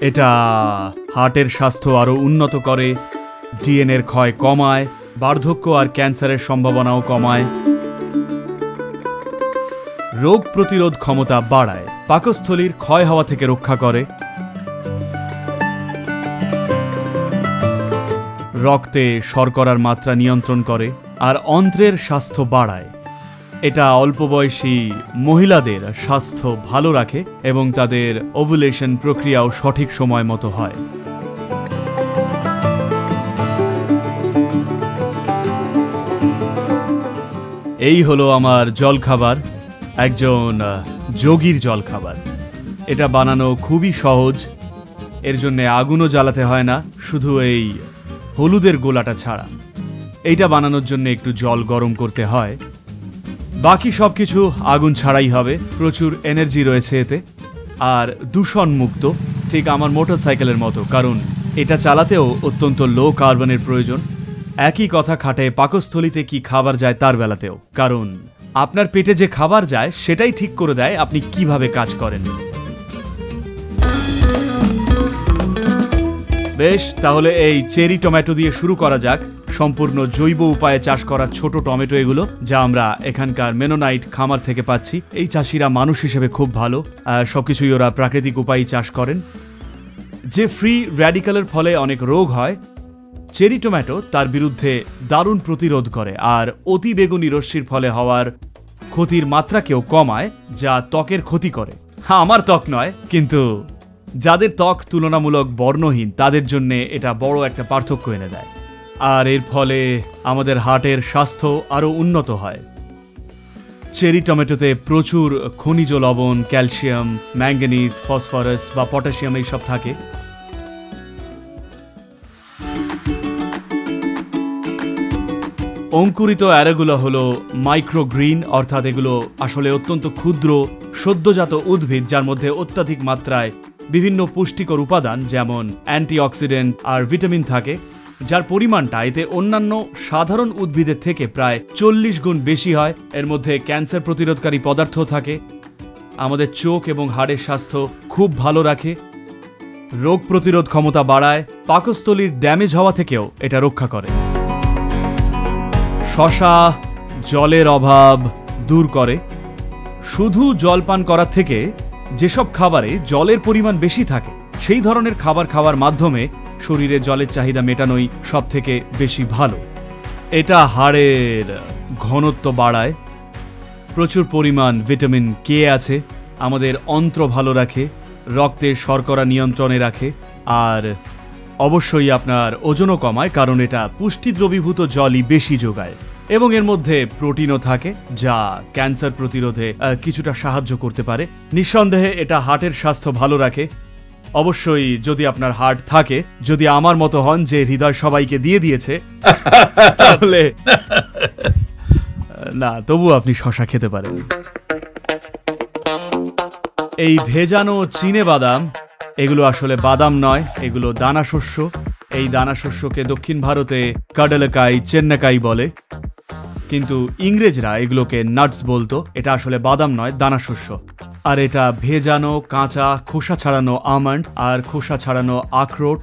এটা হার্টের স্বাস্থ্য আরও উন্নত করে, ডিএনএর ক্ষয় কমায়, বার্ধক্য আর ক্যান্সারের সম্ভাবনাও কমায়। রোগ প্রতিরোধ ক্ষমতা বাড়ায়, পাকস্থলীর ক্ষয় হওয়া থেকে রক্ষা করে। রক্তে শর্করার মাত্রা নিয়ন্ত্রণ করে, আর অন্ত্রের স্বাস্থ্য বাড়ায়। এটা অল্প বয়সী মহিলাদের স্বাস্থ্য ভালো রাখে এবং তাদের ওভুলেশন প্রক্রিয়াও সঠিক সময় মতো হয়। এই হলো আমার জলখাবার, একজন যোগীর জলখাবার। এটা বানানো খুবই সহজ, এর জন্যে আগুনও জ্বালাতে হয় না, শুধু এই হলুদের গোলাটা ছাড়া। এইটা বানানোর জন্য একটু জল গরম করতে হয়। বাকি সব কিছু আগুন ছাড়াই হবে। প্রচুর এনার্জি রয়েছে এতে। আর দূষণমুক্ত, ঠিক আমার মোটর সাইকেলের মতো, কারণ এটা চালাতেও অত্যন্ত লো কার্বনের প্রয়োজন। একই কথা খাটে পাকস্থলিতে কি খাবার যায় তার বেলাতেও। কারণ আপনার পেটে যে খাবার যায়, সেটাই ঠিক করে দেয় আপনি কীভাবে কাজ করেন। বেশ, তাহলে এই চেরি টমেটো দিয়ে শুরু করা যাক। সম্পূর্ণ জৈব উপায়ে চাষ করা ছোট টমেটো এগুলো, যা আমরা এখানকার মেনোনাইট খামার থেকে পাচ্ছি। এই চাষিরা মানুষ হিসেবে খুব ভালো সবকিছুই ওরা প্রাকৃতিক উপায়ে চাষ করেন। যে ফ্রি র্যাডিক্যালের ফলে অনেক রোগ হয়, চেরি টমেটো তার বিরুদ্ধে দারুণ প্রতিরোধ করে, আর অতি বেগুনি রশ্মির ফলে হওয়ার ক্ষতির মাত্রাকেও কমায়, যা ত্বকের ক্ষতি করে। হ্যাঁ আমার ত্বক নয়, কিন্তু যাদের ত্বক তুলনামূলক বর্ণহীন, তাদের জন্য এটা বড় একটা পার্থক্য এনে দেয়। আর এর ফলে আমাদের হার্টের স্বাস্থ্য আরও উন্নত হয়। চেরি টমেটোতে প্রচুর খনিজ লবণ, ক্যালসিয়াম, ম্যাঙ্গানিজ, ফসফরাস বা পটাশিয়াম এইসব থাকে। অঙ্কুরিত অ্যারেগুলো হলো মাইক্রোগ্রিন, অর্থাৎ এগুলো আসলে অত্যন্ত ক্ষুদ্র, সদ্যজাত উদ্ভিদ, যার মধ্যে অত্যাধিক মাত্রায় বিভিন্ন পুষ্টিকর উপাদান, যেমন অ্যান্টিঅক্সিডেন্ট আর ভিটামিন থাকে, যার পরিমাণটা এতে অন্যান্য সাধারণ উদ্ভিদের থেকে প্রায় চল্লিশ গুণ বেশি হয়। এর মধ্যে ক্যান্সার প্রতিরোধকারী পদার্থ থাকে। আমাদের চোখ এবং হাড়ের স্বাস্থ্য খুব ভালো রাখে। রোগ প্রতিরোধ ক্ষমতা বাড়ায়। পাকস্থলীর ড্যামেজ হওয়া থেকেও এটা রক্ষা করে। শশা জলের অভাব দূর করে। শুধু জল পান করার থেকে যেসব খাবারে জলের পরিমাণ বেশি থাকে, সেই ধরনের খাবার খাওয়ার মাধ্যমে শরীরে জলের চাহিদা মেটানোই সব থেকে বেশি ভালো। এটা হাড়ের ঘনত্ব বাড়ায়, প্রচুর পরিমাণ ভিটামিন কে আছে, আমাদের অন্ত্র ভালো রাখে রক্তের শর্করা নিয়ন্ত্রণে রাখে, আর অবশ্যই আপনার ওজনও কমায়, কারণ এটা পুষ্টি দ্রবীভূত জলই বেশি যোগায়। এবং এর মধ্যে প্রোটিনও থাকে যা ক্যান্সার প্রতিরোধে কিছুটা সাহায্য করতে পারে। নিঃসন্দেহে এটা হার্টের স্বাস্থ্য ভালো রাখে। অবশ্যই যদি আপনার হার্ট থাকে যদি আমার মতো হন যে হৃদয় সবাইকে দিয়ে দিয়েছে তাহলে না তবু আপনি শশা খেতে পারেন। এই ভেজানো চিনে বাদাম এগুলো আসলে বাদাম নয় এগুলো দানা শস্য। এই দানা শস্যকে দক্ষিণ ভারতে কাডালাকাই চেন্নাকাই বলে। কিন্তু ইংরেজরা এগুলোকে নাটস বলতো। এটা আসলে বাদাম নয়, দানা শস্য। আর এটা ভেজানো, কাঁচা, খোসা ছাড়ানো আমন্ড আর খোসা ছাড়ানো আখরোট।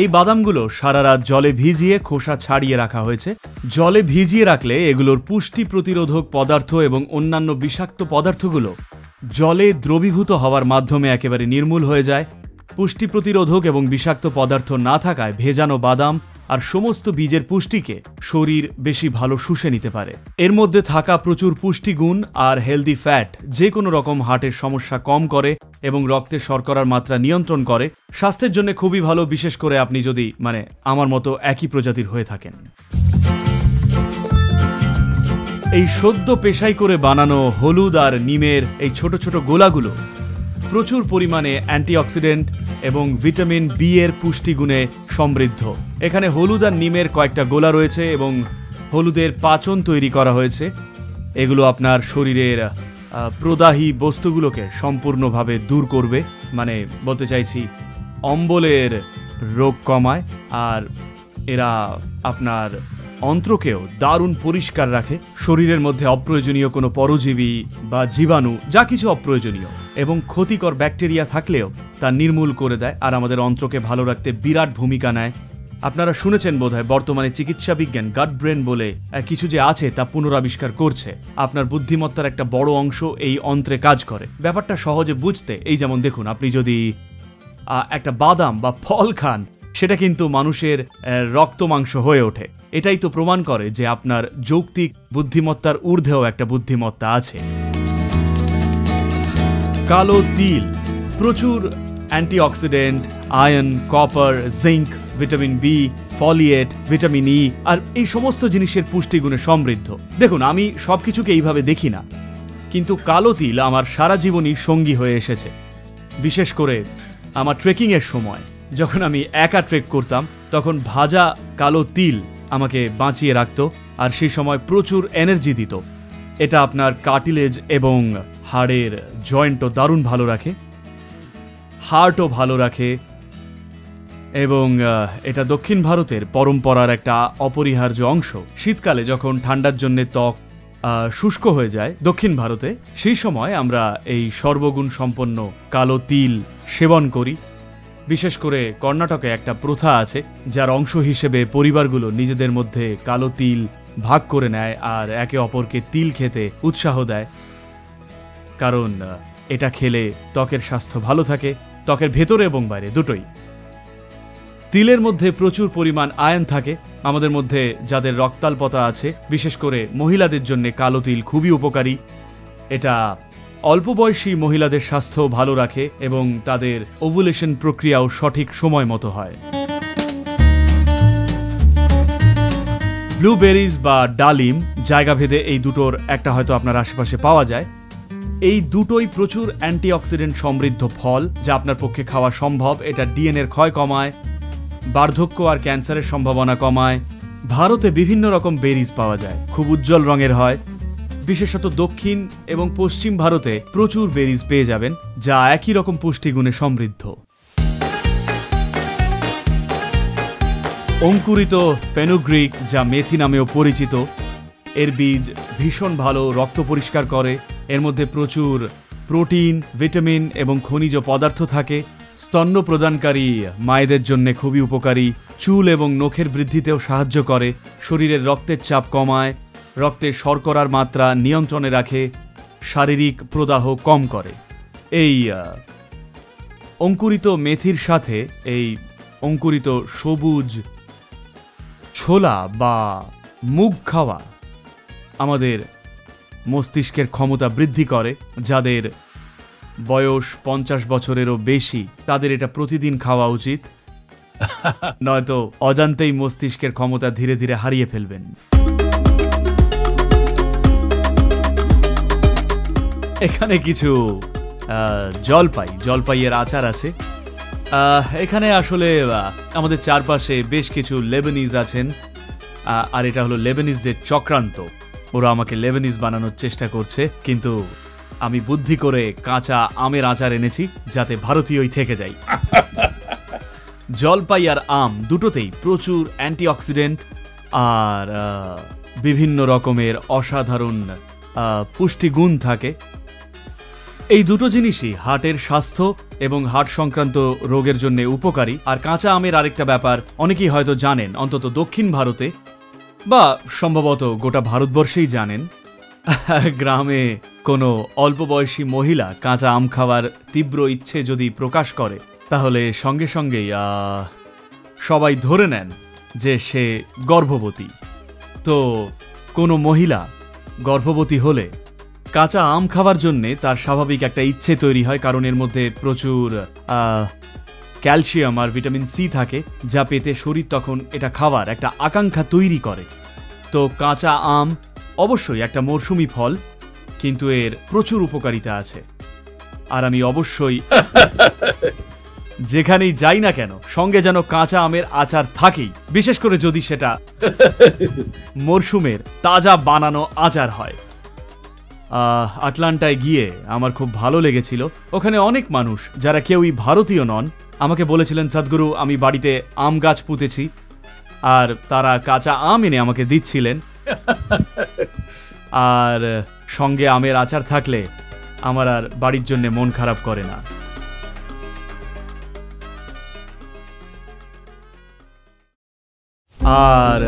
এই বাদামগুলো সারা রাত জলে ভিজিয়ে খোসা ছাড়িয়ে রাখা হয়েছে। জলে ভিজিয়ে রাখলে এগুলোর পুষ্টি প্রতিরোধক পদার্থ এবং অন্যান্য বিষাক্ত পদার্থগুলো জলে দ্রবীভূত হওয়ার মাধ্যমে একেবারে নির্মূল হয়ে যায়। পুষ্টি প্রতিরোধক এবং বিষাক্ত পদার্থ না থাকায় ভেজানো বাদাম আর সমস্ত বীজের পুষ্টিকে শরীর বেশি ভালো শুষে নিতে পারে। এর মধ্যে থাকা প্রচুর পুষ্টিগুণ আর হেলদি ফ্যাট যে কোনো রকম হার্টের সমস্যা কম করে এবং রক্তে শর্করার মাত্রা নিয়ন্ত্রণ করে, স্বাস্থ্যের জন্য খুবই ভালো, বিশেষ করে আপনি যদি মানে আমার মতো একই প্রজাতির হয়ে থাকেন। এই সদ্য পেশাই করে বানানো হলুদ আর নিমের এই ছোট ছোট গোলাগুলো প্রচুর পরিমাণে অ্যান্টিঅক্সিডেন্ট এবং ভিটামিন বি এর পুষ্টিগুণে সমৃদ্ধ। এখানে হলুদ আর নিমের কয়েকটা গোলা রয়েছে এবং হলুদের পাচন তৈরি করা হয়েছে। এগুলো আপনার শরীরের প্রদাহী বস্তুগুলোকে সম্পূর্ণভাবে দূর করবে মানে বলতে চাইছি অম্বলের রোগ কমায়, আর এরা আপনার অন্ত্রকেও দারুণ পরিষ্কার রাখে। শরীরের মধ্যে অপ্রয়োজনীয় কোনো পরজীবী বা জীবাণু, যা কিছু অপ্রয়োজনীয় এবং ক্ষতিকর ব্যাকটেরিয়া থাকলেও তা নির্মূল করে দেয় আর আমাদের অন্ত্রকে ভালো রাখতে বিরাট ভূমিকা নেয়। আপনারা শুনেছেন বোধহয় বর্তমানে চিকিৎসা বিজ্ঞান গাট ব্রেন বলে কিছু যে আছে তা পুনরাবিষ্কার করছে। আপনার বুদ্ধিমত্তার একটা বড় অংশ এই অন্ত্রে কাজ করে। ব্যাপারটা সহজে বুঝতে, এই যেমন দেখুন, আপনি যদি একটা বাদাম বা ফল খান সেটা কিন্তু মানুষের রক্ত মাংস হয়ে ওঠে। এটাই তো প্রমাণ করে যে আপনার যৌক্তিক বুদ্ধিমত্তার ঊর্ধ্বেও একটা বুদ্ধিমত্তা আছে। কালো তিল, প্রচুর antioxidant iron copper, zinc, vitamin B, folate, vitamin E, আর এই সমস্ত জিনিসের পুষ্টিগুণে সমৃদ্ধ। দেখুন, আমি সবকিছুকে এইভাবে দেখি না, কিন্তু কালো তিল আমার সারা জীবনই সঙ্গী হয়ে এসেছে। বিশেষ করে আমার ট্রেকিংয়ের সময়। যখন আমি একা ট্রেক করতাম, তখন ভাজা কালো তিল আমাকে বাঁচিয়ে রাখত আর সেই সময় প্রচুর এনার্জি দিত। এটা আপনার কার্টিলেজ এবং হাড়ের জয়েন্টও দারুণ ভালো রাখে হার্টও ভালো রাখে এবং এটা দক্ষিণ ভারতের পরম্পরার একটা অপরিহার্য অংশ। শীতকালে যখন ঠান্ডার জন্য ত্বক শুষ্ক হয়ে যায় দক্ষিণ ভারতে, সেই সময় আমরা এই সর্বগুণ সম্পন্ন কালো তিল সেবন করি। বিশেষ করে কর্ণাটকে একটা প্রথা আছে, যার অংশ হিসেবে পরিবারগুলো নিজেদের মধ্যে কালো তিল ভাগ করে নেয় আর একে অপরকে তিল খেতে উৎসাহ দেয়। কারণ এটা খেলে ত্বকের স্বাস্থ্য ভালো থাকে, ত্বকের ভেতরে এবং বাইরে দুটোই। তিলের মধ্যে প্রচুর পরিমাণ আয়ন থাকে, আমাদের মধ্যে যাদের রক্তাল্পতা আছে, বিশেষ করে মহিলাদের জন্য কালো তিল খুবই উপকারী। এটা অল্প বয়সী মহিলাদের স্বাস্থ্য ভালো রাখে এবং তাদের ওভুলেশন প্রক্রিয়াও সঠিক সময় মতো হয়। ব্লুবেরিজ বা ডালিম জায়গাভেদে এই দুটোর একটা হয়তো আপনার আশেপাশে পাওয়া যায়। এই দুটোই প্রচুর অ্যান্টিঅক্সিডেন্ট সমৃদ্ধ ফল যা আপনার পক্ষে খাওয়া সম্ভব। এটা ডিএনএর ক্ষয় কমায়, বার্ধক্য আর ক্যান্সারের সম্ভাবনা কমায়। ভারতে বিভিন্ন রকম বেরিজ পাওয়া যায়। খুব উজ্জ্বল রঙের হয়। বিশেষত দক্ষিণ এবং পশ্চিম ভারতে প্রচুর বেরিজ পেয়ে যাবেন, যা একই রকম পুষ্টিগুণে সমৃদ্ধ। অঙ্কুরিত ফেনুগ্রিক, যা মেথি নামেও পরিচিত, এর বীজ ভীষণ ভালো রক্ত পরিষ্কার করে, এর মধ্যে প্রচুর প্রোটিন, ভিটামিন এবং খনিজ পদার্থ থাকে, স্তন্য প্রদানকারী, মায়েদের জন্য খুবই উপকারী, চুল এবং নখের বৃদ্ধিতেও সাহায্য করে, শরীরের রক্তের চাপ কমায় রক্তের শর্করার মাত্রা নিয়ন্ত্রণে রাখে শারীরিক প্রদাহ কম করে। এই অঙ্কুরিত মেথির সাথে এই অঙ্কুরিত সবুজ ছোলা বা মুগ খাওয়া আমাদের মস্তিষ্কের ক্ষমতা বৃদ্ধি করে যাদের বয়স পঞ্চাশ বছরেরও বেশি তাদের এটা প্রতিদিন খাওয়া উচিত। নয়তো অজান্তেই মস্তিষ্কের ক্ষমতা ধীরে ধীরে হারিয়ে ফেলবেন। এখানে কিছু জলপাই জলপাইয়ের আচার আছে। এখানে আসলে আমাদের চারপাশে বেশ কিছু লেবানিজ আছেন। আর এটা হলো লেবানিজদের চক্রান্ত। ওরা আমাকে লেবানিজ বানানোর চেষ্টা করছে কিন্তু আমি বুদ্ধি করে কাঁচা আমের আচার এনেছি যাতে ভারতীয়ই থেকে যাই জলপাই আর আম দুটোতেই প্রচুর অ্যান্টিঅক্সিডেন্ট আর বিভিন্ন রকমের অসাধারণ আহ, পুষ্টিগুণ থাকে। এই দুটো জিনিসই হার্টের স্বাস্থ্য এবং হার্ট সংক্রান্ত রোগের জন্য উপকারী। আর কাঁচা আমের আরেকটা ব্যাপার, অনেকেই হয়তো জানেন, অন্তত দক্ষিণ ভারতে বা সম্ভবত গোটা ভারতবর্ষেই জানেন, গ্রামে কোনো অল্প বয়সী মহিলা কাঁচা আম খাওয়ার তীব্র ইচ্ছে যদি প্রকাশ করে, তাহলে সঙ্গে সঙ্গেই সবাই ধরে নেন যে সে গর্ভবতী। তো কোনো মহিলা গর্ভবতী হলে কাঁচা আম খাওয়ার জন্যে তার স্বাভাবিক একটা ইচ্ছে তৈরি হয় কারণ এর মধ্যে প্রচুর ক্যালসিয়াম আর ভিটামিন সি থাকে যা পেতে শরীর তখন এটা খাওয়ার একটা আকাঙ্ক্ষা তৈরি করে। তো কাঁচা আম অবশ্যই একটা মরশুমি ফল কিন্তু এর প্রচুর উপকারিতা আছে। আর আমি অবশ্যই যেখানেই যাই না কেন সঙ্গে যেন কাঁচা আমের আচার থাকেই বিশেষ করে যদি সেটা মরশুমের তাজা বানানো আচার হয়। আটলান্টায় গিয়ে আমার খুব ভালো লেগেছিল। ওখানে অনেক মানুষ, যারা কেউই ভারতীয় নন, আমাকে বলেছিলেন, সদ্গুরু, আমি বাড়িতে আম গাছ পুঁতেছি। আর তারা কাঁচা আম এনে আমাকে দিচ্ছিলেন। আর সঙ্গে আমের আচার থাকলে আমার আর বাড়ির জন্য মন খারাপ করে না। আর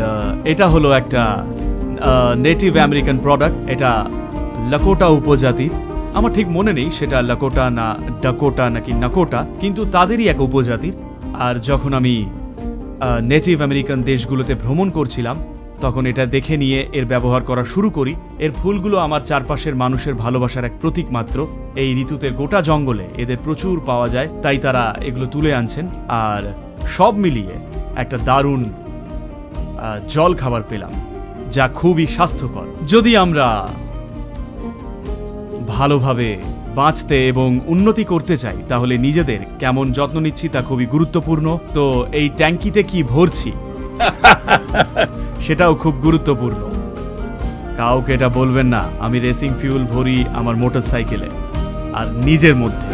এটা হলো একটা নেটিভ আমেরিকান প্রোডাক্ট এটা লাকোটা উপজাতির। আমার ঠিক মনে নেই সেটা লাকোটা না ডাকোটা নাকি নাকোটা, কিন্তু তাদেরই এক উপজাতির। আর যখন আমি নেটিভ আমেরিকান দেশগুলোতে ভ্রমণ করছিলাম, তখন এটা দেখে নিয়ে এর ব্যবহার করা শুরু করি। এর ফুলগুলো আমার চারপাশের মানুষের ভালোবাসার এক প্রতীক মাত্র। এই ঋতুতে গোটা জঙ্গলে এদের প্রচুর পাওয়া যায়, তাই তারা এগুলো তুলে আনছেন। আর সব মিলিয়ে একটা দারুণ জল খাবার পেলাম, যা খুবই স্বাস্থ্যকর। যদি আমরা ভালোভাবে বাঁচতে এবং উন্নতি করতে চাই, তাহলে নিজেদের কেমন যত্ন নিচ্ছি তা খুবই গুরুত্বপূর্ণ। তো এই ট্যাঙ্কিতে কি ভরছি? সেটাও খুব গুরুত্বপূর্ণ। কাউকে এটা বলবেন না, আমি রেসিং ফিউল ভরি আমার মোটর সাইকেলে আর নিজের মধ্যে।